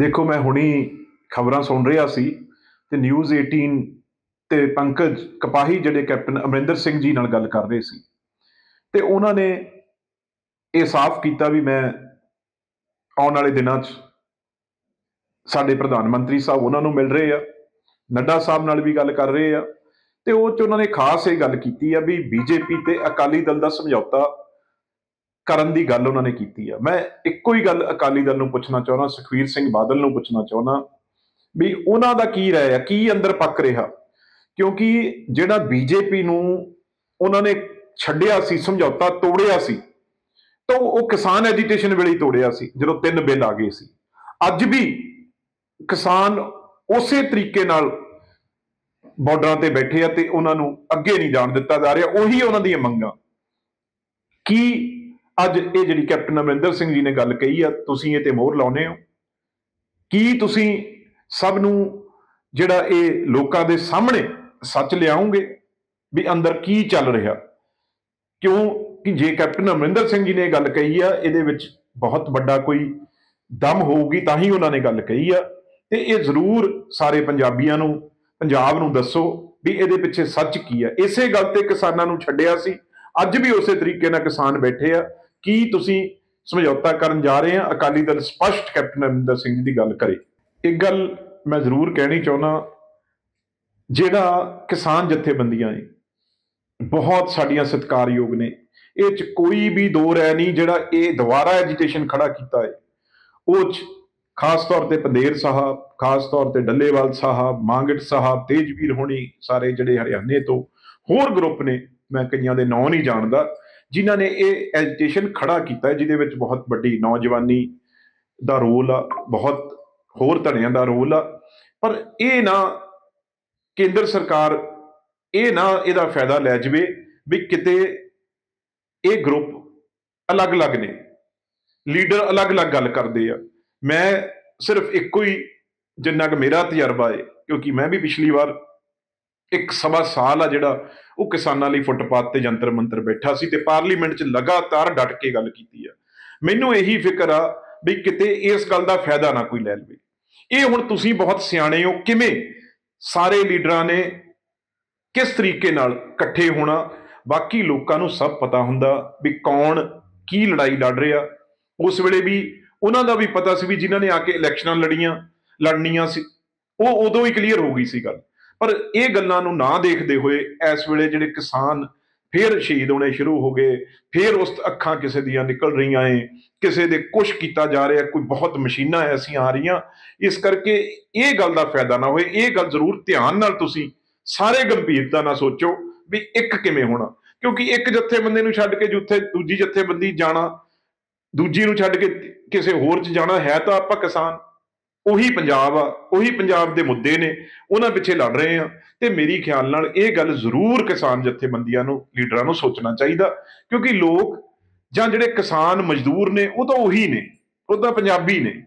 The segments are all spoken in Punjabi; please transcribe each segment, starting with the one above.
ਦੇਖੋ, ਮੈਂ ਹੁਣੀ ਖਬਰਾਂ ਸੁਣ ਰਿਹਾ ਸੀ ਤੇ ਨਿਊਜ਼ 18 ਤੇ ਪੰਕਜ ਕਪਾਹੀ ਜਿਹੜੇ ਕੈਪਟਨ ਅਮਰਿੰਦਰ ਸਿੰਘ ਜੀ ਨਾਲ ਗੱਲ ਕਰ ਰਹੇ ਸੀ ਤੇ ਉਹਨਾਂ ਨੇ ਇਹ ਸਾਫ਼ ਕੀਤਾ ਵੀ ਮੈਂ ਆਉਣ ਵਾਲੇ ਦਿਨਾਂ 'ਚ ਸਾਡੇ ਪ੍ਰਧਾਨ ਮੰਤਰੀ ਸਾਹਿਬ ਉਹਨਾਂ ਨੂੰ ਮਿਲ ਰਹੇ ਆ, ਨੱਡਾ ਸਾਹਿਬ ਨਾਲ ਵੀ ਗੱਲ ਕਰ ਰਹੇ ਆ ਤੇ ਉਹ ਚ ਉਹਨਾਂ ਨੇ ਖਾਸ ਇਹ ਗੱਲ ਕੀਤੀ ਆ ਵੀ ਬੀਜੇਪੀ ਤੇ ਅਕਾਲੀ ਦਲ ਦਾ ਸਮਝੌਤਾ ਕਰਨ ਦੀ ਗੱਲ ਉਹਨਾਂ ਨੇ ਕੀਤੀ ਆ। ਮੈਂ ਇੱਕੋ ਹੀ ਗੱਲ ਅਕਾਲੀ ਦਲ ਨੂੰ ਪੁੱਛਣਾ ਚਾਹੁੰਦਾ, ਸੁਖਵੀਰ ਸਿੰਘ ਬਾਦਲ ਨੂੰ ਪੁੱਛਣਾ ਚਾਹੁੰਦਾ ਵੀ ਉਹਨਾਂ ਦਾ ਕੀ ਰਹਿ ਆ, ਕੀ ਅੰਦਰ ਪੱਕ ਰਿਹਾ? ਕਿਉਂਕਿ ਜਿਹੜਾ ਬੀਜੇਪੀ ਨੂੰ ਉਹਨਾਂ ਨੇ ਛੱਡਿਆ ਸੀ, ਸਮਝੌਤਾ ਤੋੜਿਆ ਸੀ, ਤਾਂ ਉਹ ਕਿਸਾਨ ਐਜੀਟੇਸ਼ਨ ਵੇਲੇ ਤੋੜਿਆ ਸੀ, ਜਦੋਂ ਤਿੰਨ ਬਿੱਲ ਆ ਗਏ ਸੀ। ਅੱਜ ਵੀ ਕਿਸਾਨ ਉਸੇ ਤਰੀਕੇ ਨਾਲ ਬਾਰਡਰਾਂ ਤੇ ਬੈਠੇ ਆ ਤੇ ਉਹਨਾਂ ਨੂੰ ਅੱਗੇ ਨਹੀਂ ਜਾਣ ਦਿੱਤਾ ਜਾ ਰਿਹਾ, ਉਹੀ ਉਹਨਾਂ ਦੀਆਂ ਮੰਗਾਂ। ਕੀ ਅੱਜ ਇਹ ਜਿਹੜੀ ਕੈਪਟਨ ਅਮਰਿੰਦਰ ਸਿੰਘ ਜੀ ਨੇ ਗੱਲ ਕਹੀ ਆ, ਤੁਸੀਂ ਇਹ ਤੇ ਮੋਹਰ ਲਾਉਨੇ ਹੋ। ਕੀ ਤੁਸੀਂ ਸਭ ਨੂੰ ਜਿਹੜਾ ਇਹ ਲੋਕਾਂ ਦੇ ਸਾਹਮਣੇ ਸੱਚ ਲਿਆਉਂਗੇ ਵੀ ਅੰਦਰ ਕੀ ਚੱਲ ਰਿਹਾ? ਕਿਉਂ ਕਿ ਜੇ ਕੈਪਟਨ ਅਮਰਿੰਦਰ ਸਿੰਘ ਜੀ ਨੇ ਇਹ ਗੱਲ ਕਹੀ ਆ, ਇਹਦੇ ਵਿੱਚ ਬਹੁਤ ਵੱਡਾ ਕੋਈ ਦਮ ਹੋਊਗੀ ਤਾਂ ਹੀ ਉਹਨਾਂ ਨੇ ਗੱਲ ਕਹੀ ਆ। ਤੇ ਇਹ ਜ਼ਰੂਰ ਸਾਰੇ ਪੰਜਾਬੀਆਂ ਨੂੰ, ਪੰਜਾਬ ਨੂੰ ਦੱਸੋ ਵੀ ਇਹਦੇ ਪਿੱਛੇ ਸੱਚ ਕੀ ਆ। ਇਸੇ ਗੱਲ ਤੇ ਕਿਸਾਨਾਂ ਨੂੰ ਛੱਡਿਆ ਸੀ। ਅੱਜ ਵੀ ਉਸੇ ਤਰੀਕੇ ਨਾਲ ਕਿਸਾਨ ਬੈਠੇ ਆ। ਕੀ ਤੁਸੀਂ ਸਮਝੌਤਾ ਕਰਨ ਜਾ ਰਹੇ ਆ? ਅਕਾਲੀ ਦਲ ਸਪਸ਼ਟ ਕੈਪਟਨ ਅਮਰਿੰਦਰ ਸਿੰਘ ਜੀ ਦੀ ਗੱਲ ਕਰੇ। ਇੱਕ ਗੱਲ ਮੈਂ ਜ਼ਰੂਰ ਕਹਿਣੀ ਚਾਹੁੰਦਾ, ਜਿਹੜਾ ਕਿਸਾਨ ਜਥੇਬੰਦੀਆਂ ਨੇ, ਬਹੁਤ ਸਾਡੀਆਂ ਸਤਿਕਾਰਯੋਗ ਨੇ। ਇਹ ਚ ਕੋਈ ਵੀ ਦੋ ਰਹਿ ਨਹੀਂ, ਜਿਹੜਾ ਇਹ ਦੁਬਾਰਾ ਐਜੀਟੇਸ਼ਨ ਖੜਾ ਕੀਤਾ ਹੈ। ਉਹ ਚ ਖਾਸ ਤੌਰ ਤੇ ਪੰਦੇਰ ਸਾਹਿਬ, ਖਾਸ ਤੌਰ ਤੇ ਡੱਲੇਵਾਲ ਸਾਹਿਬ, ਮਾਂਗਟ ਸਾਹਿਬ, ਤੇਜਵੀਰ ਹੋਣੀ, ਸਾਰੇ ਜਿਹੜੇ ਹਰਿਆਣੇ ਤੋਂ ਹੋਰ ਗਰੁੱਪ ਨੇ, ਮੈਂ ਕਈਆਂ ਦੇ ਨਾਂ ਨਹੀਂ ਜਾਣਦਾ। ਜਿਨ੍ਹਾਂ ਨੇ ਇਹ ਐਜੀਟੇਸ਼ਨ ਖੜਾ ਕੀਤਾ ਜਿਹਦੇ ਵਿੱਚ ਬਹੁਤ ਵੱਡੀ ਨੌਜਵਾਨੀ ਦਾ ਰੋਲ ਆ, ਬਹੁਤ ਹੋਰ ਧੜਿਆਂ ਦਾ ਰੋਲ ਆ। ਪਰ ਇਹ ਨਾ ਕੇਂਦਰ ਸਰਕਾਰ, ਇਹ ਨਾ ਇਹਦਾ ਫਾਇਦਾ ਲੈ ਜਵੇ ਵੀ ਕਿਤੇ ਇਹ ਗਰੁੱਪ ਅਲੱਗ-ਅਲੱਗ ਨੇ ਲੀਡਰ ਅਲੱਗ-ਅਲੱਗ ਗੱਲ ਕਰਦੇ ਆ। ਮੈਂ ਸਿਰਫ ਇੱਕੋ ਹੀ, ਜਿੰਨਾ ਕਿ ਮੇਰਾ ਤਜਰਬਾ ਹੈ, ਕਿਉਂਕਿ ਮੈਂ ਵੀ ਪਿਛਲੀ ਵਾਰ ਇੱਕ ਸਵਾ ਸਾਲ ਆ ਜਿਹੜਾ ਉਹ ਕਿਸਾਨਾਂ ਲਈ ਫੁੱਟਪਾਥ ਤੇ ਜੰਤਰ ਮੰਤਰ ਬੈਠਾ ਸੀ ਤੇ ਪਾਰਲੀਮੈਂਟ 'ਚ ਲਗਾਤਾਰ ਡਟ ਕੇ ਗੱਲ ਕੀਤੀ ਆ। ਮੈਨੂੰ ਇਹੀ ਫਿਕਰ ਆ ਵੀ ਕਿਤੇ ਇਸ ਗੱਲ ਦਾ ਫਾਇਦਾ ਨਾ ਕੋਈ ਲੈ ਲਵੇ। ਇਹ ਹੁਣ ਤੁਸੀਂ ਬਹੁਤ ਸਿਆਣੇ ਹੋ, ਕਿਵੇਂ ਸਾਰੇ ਲੀਡਰਾਂ ਨੇ ਕਿਸ ਤਰੀਕੇ ਨਾਲ ਇਕੱਠੇ ਹੋਣਾ? ਬਾਕੀ ਲੋਕਾਂ ਨੂੰ ਸਭ ਪਤਾ ਹੁੰਦਾ ਵੀ ਕੌਣ ਕੀ ਲੜਾਈ ਲੜ ਰਿਹਾ। ਉਸ ਵੇਲੇ ਵੀ ਉਹਨਾਂ ਦਾ ਵੀ ਪਤਾ ਸੀ ਵੀ ਜਿਨ੍ਹਾਂ ਨੇ ਆ ਕੇ ਇਲੈਕਸ਼ਨਾਂ ਲੜੀਆਂ, ਲੜਨੀਆਂ ਸੀ। ਉਹ ਉਦੋਂ ਹੀ ਕਲੀਅਰ ਹੋ ਗਈ ਸੀ ਗੱਲ। ਪਰ ਇਹ ਗੱਲਾਂ ਨੂੰ ਨਾ ਦੇਖਦੇ ਹੋਏ ਇਸ ਵੇਲੇ ਜਿਹੜੇ ਕਿਸਾਨ ਫੇਰ ਸ਼ਹੀਦ ਹੋਣੇ ਸ਼ੁਰੂ ਹੋ ਗਏ, ਫੇਰ ਉਸ ਅੱਖਾਂ ਕਿਸੇ ਦੀਆਂ ਨਿਕਲ ਰਹੀਆਂ ਏ, ਕਿਸੇ ਦੇ ਕੁਝ ਕੀਤਾ ਜਾ ਰਿਹਾ, ਕੋਈ ਬਹੁਤ ਮਸ਼ੀਨਾਂ ਐਸੀਆਂ ਆ ਰਹੀਆਂ, ਇਸ ਕਰਕੇ ਇਹ ਗੱਲ ਦਾ ਫਾਇਦਾ ਨਾ ਹੋਏ, ਇਹ ਗੱਲ ਜ਼ਰੂਰ ਧਿਆਨ ਨਾਲ ਤੁਸੀਂ ਸਾਰੇ ਗੰਭੀਰਤਾ ਨਾਲ ਸੋਚੋ ਵੀ ਇੱਕ ਕਿਵੇਂ ਹੋਣਾ, ਕਿਉਂਕਿ ਇੱਕ ਜਥੇਬੰਦੀ ਨੂੰ ਛੱਡ ਕੇ ਜਿੱਥੇ, ਦੂਜੀ ਜਥੇਬੰਦੀ ਜਾਣਾ, ਦੂਜੀ ਨੂੰ ਛੱਡ ਕੇ ਕਿਸੇ ਹੋਰ 'ਚ ਜਾਣਾ ਹੈ ਤਾਂ ਆਪਾਂ ਕਿਸਾਨ ਉਹੀ ਪੰਜਾਬ ਆ, ਉਹੀ ਪੰਜਾਬ ਦੇ ਮੁੱਦੇ ਨੇ, ਉਹਨਾਂ ਪਿੱਛੇ ਲੜ ਰਹੇ ਆ। ਤੇ ਮੇਰੀ ਖਿਆਲ ਨਾਲ ਇਹ ਗੱਲ ਜ਼ਰੂਰ ਕਿਸਾਨ ਜਥੇਬੰਦੀਆਂ ਨੂੰ, ਲੀਡਰਾਂ ਨੂੰ ਸੋਚਣਾ ਚਾਹੀਦਾ, ਕਿਉਂਕਿ ਲੋਕ ਜਾਂ ਜਿਹੜੇ ਕਿਸਾਨ ਮਜ਼ਦੂਰ ਨੇ, ਉਹ ਤਾਂ ਉਹੀ ਨੇ, ਉਹ ਤਾਂ ਪੰਜਾਬੀ ਨੇ।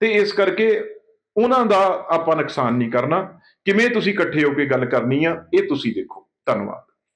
ਤੇ ਇਸ ਕਰਕੇ ਉਹਨਾਂ ਦਾ ਆਪਾਂ ਨੁਕਸਾਨ ਨਹੀਂ ਕਰਨਾ। ਕਿਵੇਂ ਤੁਸੀਂ ਇਕੱਠੇ ਹੋ ਕੇ ਗੱਲ ਕਰਨੀ ਆ, ਇਹ ਤੁਸੀਂ ਦੇਖੋ। ਧੰਨਵਾਦ।